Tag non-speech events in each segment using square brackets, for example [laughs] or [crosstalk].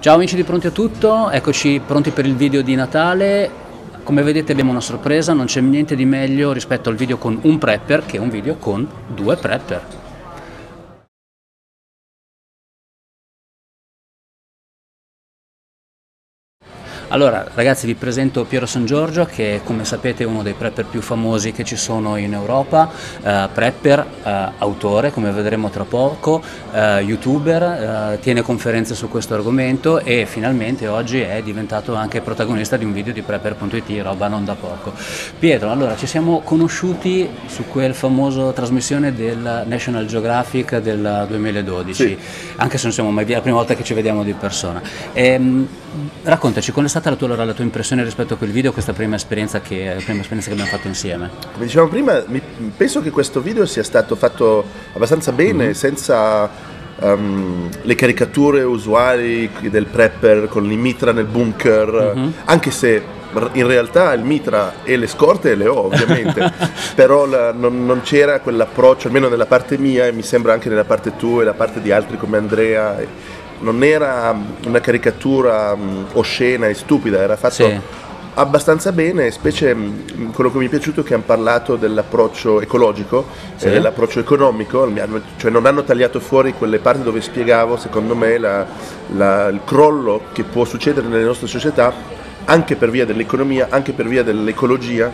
Ciao amici di Pronti a Tutto, eccoci pronti per il video di Natale. Come vedete abbiamo una sorpresa, non c'è niente di meglio rispetto al video con un prepper che un video con due prepper. Allora ragazzi vi presento Piero San Giorgio che come sapete è uno dei prepper più famosi che ci sono in Europa, eh, prepper, eh, autore come vedremo tra poco, eh, youtuber, eh, tiene conferenze su questo argomento e finalmente oggi è diventato anche protagonista di un video di prepper.it, roba non da poco. Pietro, allora ci siamo conosciuti su quel famoso trasmissione del National Geographic del 2012, sì. anche se non siamo mai via, la prima volta che ci vediamo di persona. E, ehm, raccontaci, qual è stata la tua, la tua, impressione rispetto a quel video, questa prima esperienza che, prima esperienza che abbiamo fatto insieme? Come dicevamo prima, mi, penso che questo video sia stato fatto abbastanza bene, mm-hmm. senza um, le caricature usuali del prepper con il mitra nel bunker, mm-hmm. anche se in realtà il mitra e le scorte le ho ovviamente, [laughs] però la, non, non, c'era quell'approccio, almeno nella parte mia e mi sembra anche nella parte tua e la parte di altri come Andrea. E, non era una caricatura um, oscena e stupida, era fatto sì. abbastanza bene, specie um, quello che mi è piaciuto è che hanno parlato dell'approccio ecologico sì. e dell'approccio economico, cioè non hanno tagliato fuori quelle parti dove spiegavo, secondo me, la, la, il crollo che può succedere nelle nostre società anche per via dell'economia, anche per via dell'ecologia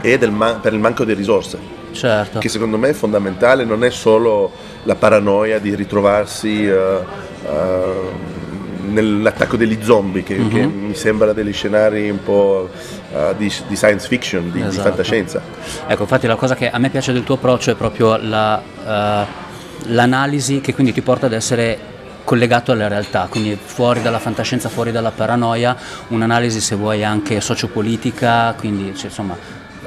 e del man- per il manco di risorse. Certo. Che secondo me è fondamentale, non è solo la paranoia di ritrovarsi uh, uh, nell'attacco degli zombie, che, mm-hmm. che, mi sembra degli scenari un po' uh, di, di, science fiction, di, esatto. di, fantascienza. Ecco, infatti la cosa che a me piace del tuo approccio è proprio la, l'analisi che quindi ti porta ad essere collegato alla realtà, quindi fuori dalla fantascienza, fuori dalla paranoia, un'analisi se vuoi anche sociopolitica, quindi cioè, insomma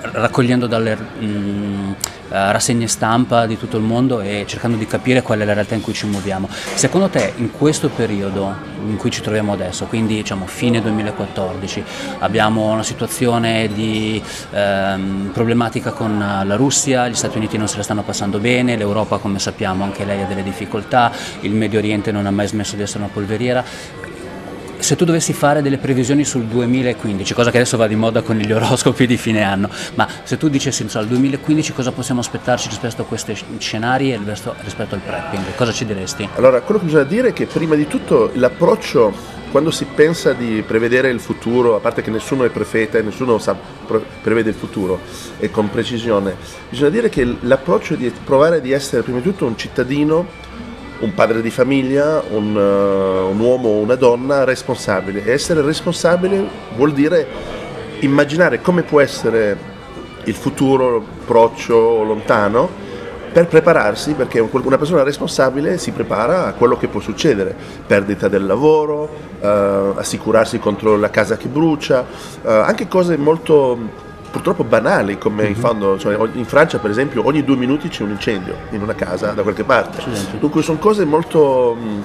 raccogliendo dalle mh, mm, eh, rassegne stampa di tutto il mondo e cercando di capire qual è la realtà in cui ci muoviamo. Secondo te in questo periodo in cui ci troviamo adesso, quindi diciamo fine 2014, abbiamo una situazione di ehm, problematica con la Russia, gli Stati Uniti non se la stanno passando bene, l'Europa come sappiamo anche lei ha delle difficoltà, il Medio Oriente non ha mai smesso di essere una polveriera se tu dovessi fare delle previsioni sul 2015, cosa che adesso va di moda con gli oroscopi di fine anno, ma se tu dicessi insomma, al 2015 cosa possiamo aspettarci rispetto a questi scenari e rispetto al prepping, cosa ci diresti? Allora, quello che bisogna dire è che prima di tutto l'approccio quando si pensa di prevedere il futuro, a parte che nessuno è prefeta e nessuno sa, prevede il futuro e con precisione, bisogna dire che l'approccio è di provare di essere prima di tutto un cittadino un padre di famiglia, un, uh, un uomo o una donna responsabile. E essere responsabile vuol dire immaginare come può essere il futuro proccio o lontano per prepararsi, perché una persona responsabile si prepara a quello che può succedere, perdita del lavoro, uh, assicurarsi contro la casa che brucia, uh, anche cose molto purtroppo banali come mm-hmm. in fondo, cioè in Francia per esempio ogni due minuti c'è un incendio in una casa da qualche parte, dunque sono cose molto mh,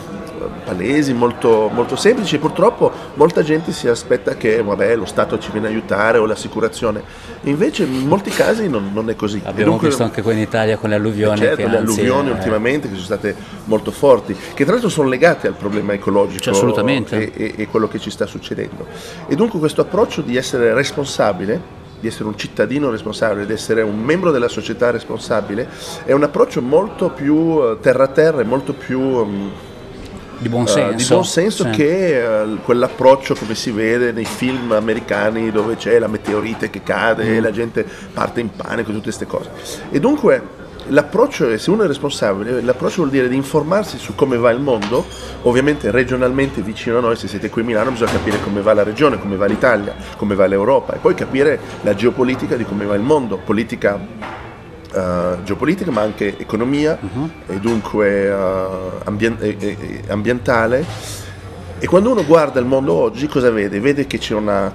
palesi, molto, molto, semplici e purtroppo molta gente si aspetta che vabbè, lo Stato ci viene a aiutare o l'assicurazione, invece in molti casi non, non è così. Abbiamo dunque, visto anche qui in Italia con le alluvioni. Certo, le alluvioni è... ultimamente che sono state molto forti, che tra l'altro sono legate al problema ecologico cioè, e, e, e quello che ci sta succedendo. E dunque questo approccio di essere responsabile di essere un cittadino responsabile, di essere un membro della società responsabile, è un approccio molto più eh, terra-terra e molto più... Um, di buon senso, uh, di buon senso sì. che uh, quell'approccio come si vede nei film americani dove c'è la meteorite che cade mm. e la gente parte in panico tutte queste cose. E dunque l'approccio, se uno è responsabile, l'approccio vuol dire di informarsi su come va il mondo, ovviamente regionalmente vicino a noi, se siete qui a Milano bisogna capire come va la regione, come va l'Italia, come va l'Europa e poi capire la geopolitica di come va il mondo, politica Uh, geopolitica ma anche economia uh-huh. e dunque uh, ambien- e- e- ambientale e quando uno guarda il mondo oggi cosa vede? Vede che c'è una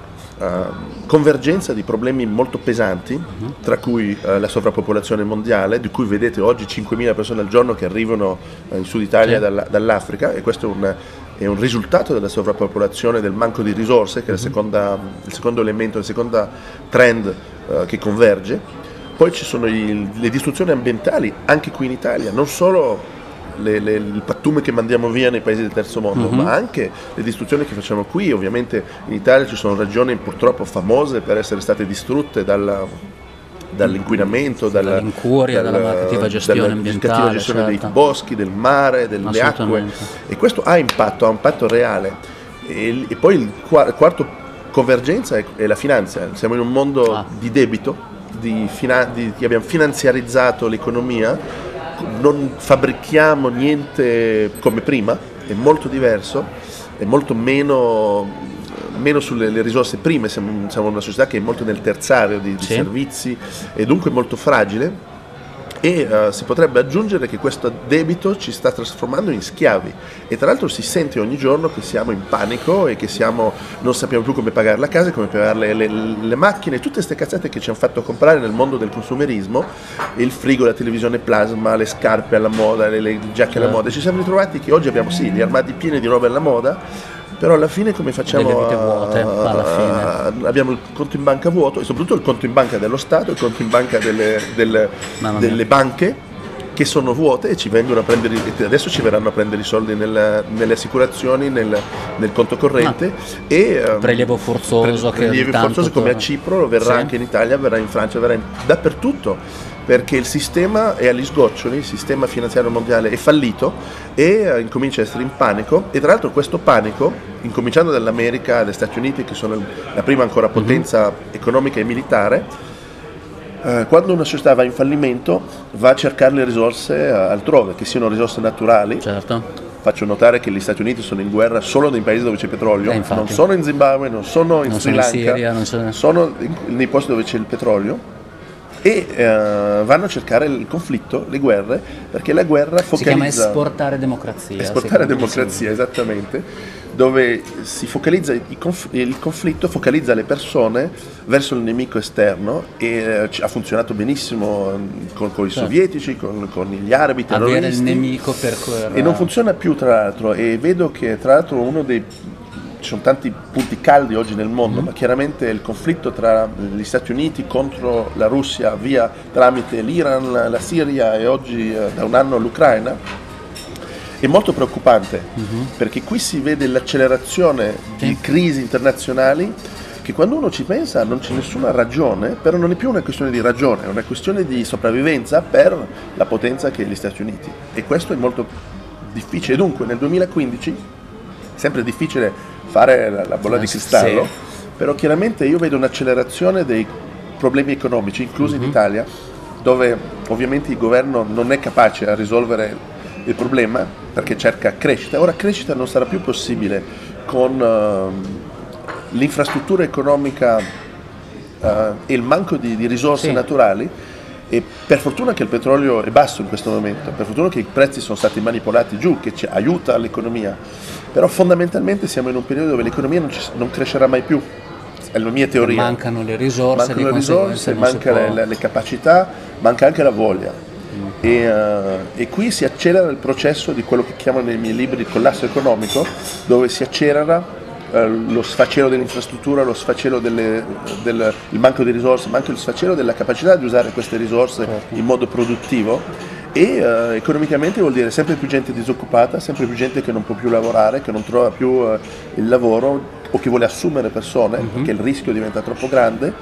convergenza di problemi molto pesanti, tra cui uh, la sovrappopolazione mondiale, di cui vedete oggi 5.000 persone al giorno che arrivano uh, in Sud Italia dall'Africa e questo è un, è un, risultato della sovrappopolazione, del manco di risorse, che è uh-huh. seconda, il secondo elemento, il secondo trend che converge. Poi ci sono i, le distruzioni ambientali, anche qui in Italia, non solo le, le, il pattume che mandiamo via nei paesi del terzo mondo, mm-hmm. ma anche le distruzioni che facciamo qui. Ovviamente in Italia ci sono regioni purtroppo famose per essere state distrutte dalla, dall'inquinamento, dalla, dall'incuria, dalla, dalla cattiva gestione dalla cattiva gestione certo. dei boschi, del mare, delle acque. E questo ha impatto, ha un impatto reale. E, e poi il quarto convergenza è, è, la finanza. Siamo in un mondo ah. di debito, di finan- di, abbiamo finanziarizzato l'economia, non fabbrichiamo niente come prima, è molto diverso, è molto meno, meno sulle risorse prime, siamo, siamo, una società che è molto nel terzario di, di sì. servizi e dunque molto fragile e uh, si potrebbe aggiungere che questo debito ci sta trasformando in schiavi e tra l'altro si sente ogni giorno che siamo in panico e che siamo, non sappiamo più come pagare la casa, come pagare le, le, le macchine, tutte queste cazzate che ci hanno fatto comprare nel mondo del consumerismo, il frigo, la televisione plasma, le scarpe alla moda, le, le giacche alla certo. moda, ci siamo ritrovati che oggi abbiamo sì gli armadi pieni di roba alla moda però alla fine come facciamo a, vuote, a, abbiamo il conto in banca vuoto e soprattutto il conto in banca dello Stato il conto in banca delle, delle, delle banche che sono vuote e ci vengono a prendere adesso ci verranno a prendere i soldi nel, nelle assicurazioni nel, nel conto corrente ah, e um, prelievo forzoso pre, prelievo forzoso come a Cipro verrà sì. anche in Italia verrà in Francia verrà in, dappertutto perché il sistema è agli sgoccioli, il sistema finanziario mondiale è fallito e eh, incomincia a essere in panico e tra l'altro questo panico, incominciando dall'America, dagli Stati Uniti che sono la prima ancora potenza mm-hmm. economica e militare, quando una società va in fallimento va a cercare le risorse eh, altrove, che siano risorse naturali. Certo. Faccio notare che gli Stati Uniti sono in guerra solo nei paesi dove c'è petrolio, eh, non sono in Zimbabwe, non sono in non Sri Lanka, in Siria, sono... sono nei posti dove c'è il petrolio e eh, vanno a cercare il conflitto, le guerre, perché la guerra focalizza... Si chiama esportare democrazia. Esportare democrazia, esattamente, dove si focalizza il, conf- il, conflitto, focalizza le persone verso il nemico esterno e eh, ha funzionato benissimo mm, con, con i certo. sovietici, con, con, gli arabi, terroristi. Avere il nemico per guerra. E non funziona più tra l'altro e vedo che tra l'altro uno dei ci sono tanti punti caldi oggi nel mondo, mm. ma chiaramente il conflitto tra gli Stati Uniti contro la Russia via tramite l'Iran, la Siria e oggi eh, da un anno l'Ucraina è molto preoccupante mm-hmm. perché qui si vede l'accelerazione sì. di crisi internazionali che quando uno ci pensa non c'è nessuna ragione, però non è più una questione di ragione, è una questione di sopravvivenza per la potenza che è gli Stati Uniti e questo è molto difficile. Dunque nel 2015, sempre difficile fare la, la bolla di cristallo, sì. però chiaramente io vedo un'accelerazione dei problemi economici, inclusi mm-hmm. in mhm. Italia, dove ovviamente il governo non è capace a risolvere il problema perché cerca crescita. Ora crescita non sarà più possibile con uh, l'infrastruttura economica uh, e il manco di, di risorse sì. naturali e per fortuna che il petrolio è basso in questo momento, per fortuna che i prezzi sono stati manipolati giù, che ci aiuta l'economia, però fondamentalmente siamo in un periodo dove l'economia non, ci, non crescerà mai più, è la mia teoria. Mancano le risorse, mancano le risorse, mancano le, le, capacità, manca anche la voglia. E, uh, e, qui si accelera il processo di quello che chiamano nei miei libri il collasso economico, dove si accelera eh, lo sfacelo dell'infrastruttura, lo sfacelo del del, manco di risorse, ma anche lo sfacelo della capacità di usare queste risorse in modo produttivo e uh, economicamente vuol dire sempre più gente disoccupata, sempre più gente che non può più lavorare, che non trova più uh, il lavoro o che vuole assumere persone mm-hmm. perché il rischio diventa troppo grande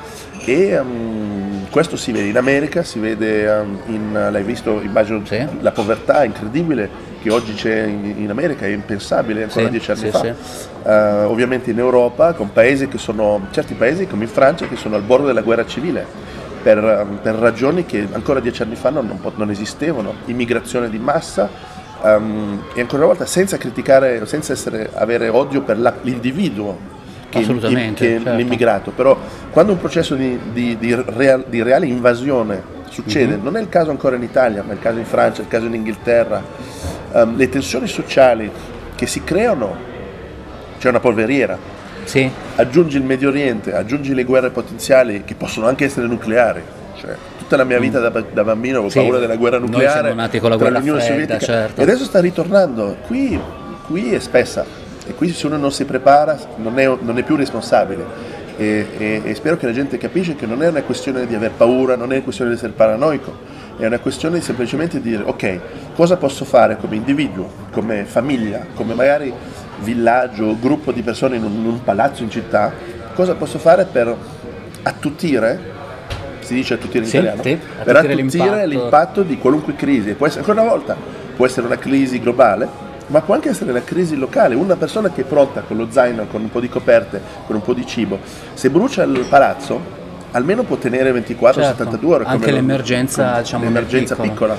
e um, questo si vede in America, si vede um, in, l'hai visto, immagino, sì. la povertà incredibile che oggi c'è in, in America, è impensabile ancora sì, dieci anni sì, fa. Uh, ovviamente in Europa, con paesi che sono, certi paesi come in Francia, che sono al bordo della guerra civile. Per, um, per ragioni che ancora dieci anni fa non, non, non esistevano, immigrazione di massa, um, e ancora una volta senza criticare, senza essere, avere odio per la, l'individuo che, in, che certo. l'immigrato, però quando un processo di, di, di, real, di reale invasione succede, mm-hmm. non è il caso ancora in Italia, ma è il caso in Francia, è il caso in Inghilterra, um, le tensioni sociali che si creano, c'è una polveriera. Sì. Aggiungi il Medio Oriente, aggiungi le guerre potenziali che possono anche essere nucleari. Cioè, tutta la mia vita da, da bambino avevo sì. paura della guerra nucleare. Noi siamo nati con la guerra fredda, certo. E adesso sta ritornando. Qui, qui, è spessa e qui se uno non si prepara non è, non è più responsabile. E, e, e, spero che la gente capisca che non è una questione di aver paura, non è una questione di essere paranoico, è una questione di semplicemente dire ok, cosa posso fare come individuo, come famiglia, come magari villaggio, gruppo di persone in un, in un palazzo in città, cosa posso fare per attutire si dice attutire in sì, italiano, sì, per attutire l'impatto. l'impatto. di qualunque crisi. Può essere, ancora una volta, può essere una crisi globale, ma può anche essere una crisi locale. Una persona che è pronta con lo zaino, con un po' di coperte, con un po' di cibo, se brucia il palazzo, almeno può tenere 24 certo, 72 ore. Anche l'emergenza, diciamo, l'emergenza piccola.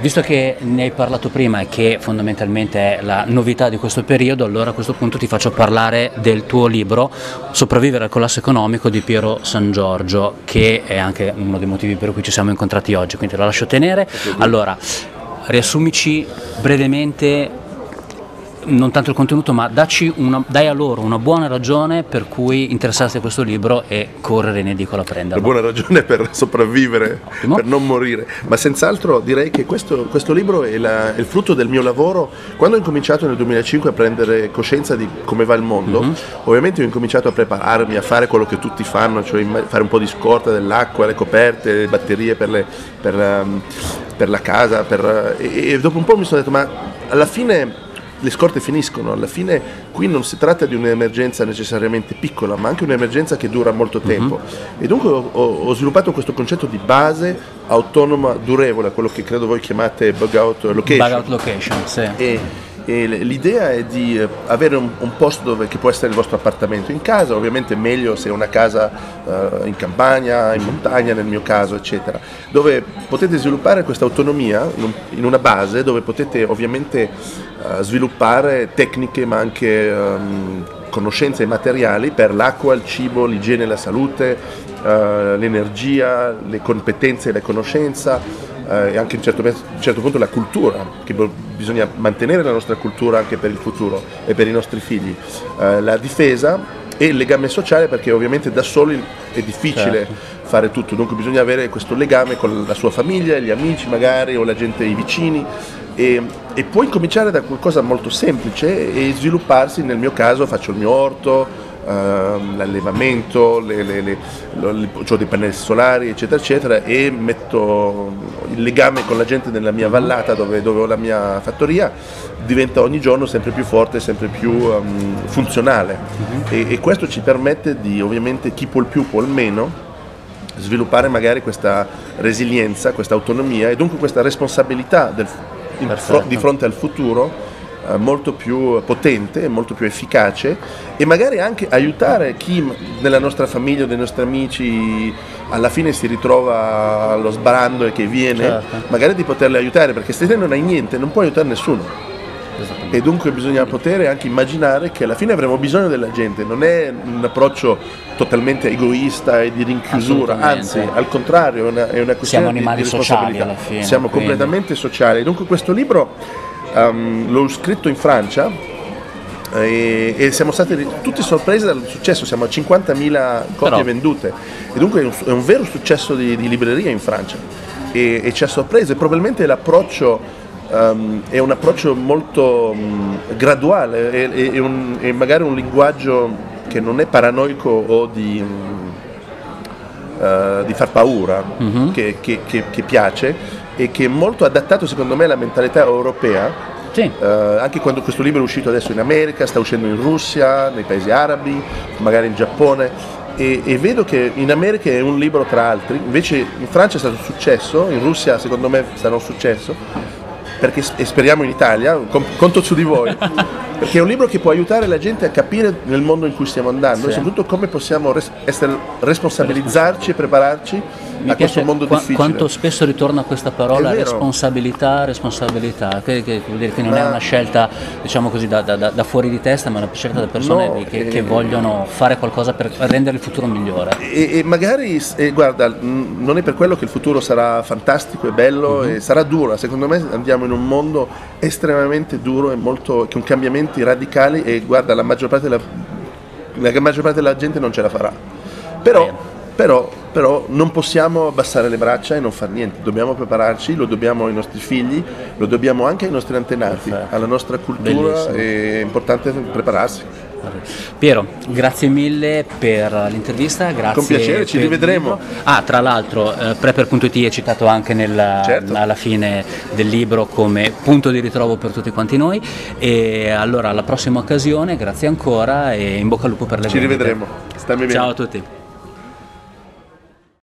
Visto che ne hai parlato prima e che fondamentalmente è la novità di questo periodo, allora a questo punto ti faccio parlare del tuo libro Sopravvivere al collasso economico di Piero San Giorgio, che è anche uno dei motivi per cui ci siamo incontrati oggi, quindi lo lascio tenere. Allora, riassumici brevemente non tanto il contenuto, ma una, dai a loro una buona ragione per cui interessarsi a questo libro e correre in edicola a prenderlo. Una buona ragione per sopravvivere, Ottimo. per non morire. Ma senz'altro direi che questo, questo libro è, la, è, il frutto del mio lavoro. Quando ho incominciato nel 2005 a prendere coscienza di come va il mondo, mm-hmm. ovviamente ho incominciato a prepararmi, a fare quello che tutti fanno, cioè fare un po' di scorta dell'acqua, le coperte, le batterie per, le, per, um, per la casa. Per, e, e dopo un po' mi sono detto, ma alla fine le scorte finiscono, alla fine qui non si tratta di un'emergenza necessariamente piccola, ma anche un'emergenza che dura molto mhm. tempo. Uh-huh. E dunque ho, ho, sviluppato questo concetto di base autonoma durevole, quello che credo voi chiamate bug out location. Bug out location, sì. E, e l'idea è di eh, avere un, un, posto dove, che può essere il vostro appartamento in casa, ovviamente meglio se è una casa uh, in campagna, in montagna nel mio caso, eccetera, dove potete sviluppare questa autonomia in, un, in una base dove potete ovviamente uh, sviluppare tecniche ma anche um, conoscenze materiali per l'acqua, il cibo, l'igiene e la salute, uh, l'energia, le competenze e la conoscenza eh, e anche a un certo, un certo, punto la cultura, che bisogna mantenere la nostra cultura anche per il futuro e per i nostri figli, eh, la difesa e il legame sociale perché ovviamente da soli è difficile certo. fare tutto, dunque bisogna avere questo legame con la sua famiglia, gli amici magari o la gente, i vicini. E, e può incominciare da qualcosa molto semplice e svilupparsi, nel mio caso faccio il mio orto, Uh, l'allevamento, le, le, le, ho dei pannelli solari, eccetera, eccetera, e metto il legame con la gente nella mia vallata dove, dove ho la mia fattoria, diventa ogni giorno sempre più forte, sempre più um, funzionale. Uh-huh. E, e, questo ci permette di, ovviamente, chi può il più può il meno, sviluppare magari questa resilienza, questa autonomia e dunque questa responsabilità del, in, di fronte al futuro molto più potente, molto più efficace e magari anche aiutare chi nella nostra famiglia o dei nostri amici alla fine si ritrova allo sbarando e che viene, certo. magari di poterli aiutare perché se te non hai niente non puoi aiutare nessuno. E dunque bisogna poter anche immaginare che alla fine avremo bisogno della gente, non è un approccio totalmente egoista e di rinchiusura, anzi al contrario è una, è una questione Siamo animali di, di sociali alla fine. Siamo quindi. completamente sociali. Dunque questo libro um, l'ho scritto in Francia e, e, siamo stati tutti sorpresi dal successo, siamo a 50.000 copie Però. vendute e dunque è un, è un vero successo di, di, libreria in Francia e, e ci ha sorpreso e probabilmente l'approccio um, è un approccio molto um, graduale e, un, e, magari un linguaggio che non è paranoico o di, uh, di far paura, mm-hmm. che, che, che, che piace e che è molto adattato secondo me alla mentalità europea. Sì. Uh, anche quando questo libro è uscito adesso in America, sta uscendo in Russia, nei paesi arabi, magari in Giappone e, e, vedo che in America è un libro tra altri, invece in Francia è stato un successo, in Russia secondo me sarà un successo perché, e speriamo in Italia, conto su di voi, [laughs] perché è un libro che può aiutare la gente a capire nel mondo in cui stiamo andando sì. e soprattutto come possiamo res- essere, responsabilizzarci e prepararci mi piace mondo qua, quanto spesso ritorna questa parola responsabilità, responsabilità, che, che, vuol dire che non ma... è una scelta diciamo così da, da, da, fuori di testa, ma una scelta da persone no, che, eh, che, vogliono fare qualcosa per rendere il futuro migliore. E, e magari, e guarda, non è per quello che il futuro sarà fantastico e bello, uh-huh. e sarà duro, secondo me andiamo in un mondo estremamente duro e molto, con cambiamenti radicali e guarda, la maggior parte della, la maggior parte della gente non ce la farà. Però, però però non possiamo abbassare le braccia e non fare niente, dobbiamo prepararci, lo dobbiamo ai nostri figli, lo dobbiamo anche ai nostri antenati, Perfetto. alla nostra cultura, Bellissimo. è importante prepararsi. Piero, grazie mille per l'intervista, grazie. Con piacere, ci rivedremo. Ah, tra l'altro, eh, Prepper.it è citato anche nella, certo. alla fine del libro come punto di ritrovo per tutti quanti noi. E allora alla prossima occasione, grazie ancora e in bocca al lupo per le Ci vendite. rivedremo. Stammi bene. Ciao a tutti.